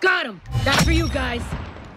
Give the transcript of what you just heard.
Got him! That's for you guys.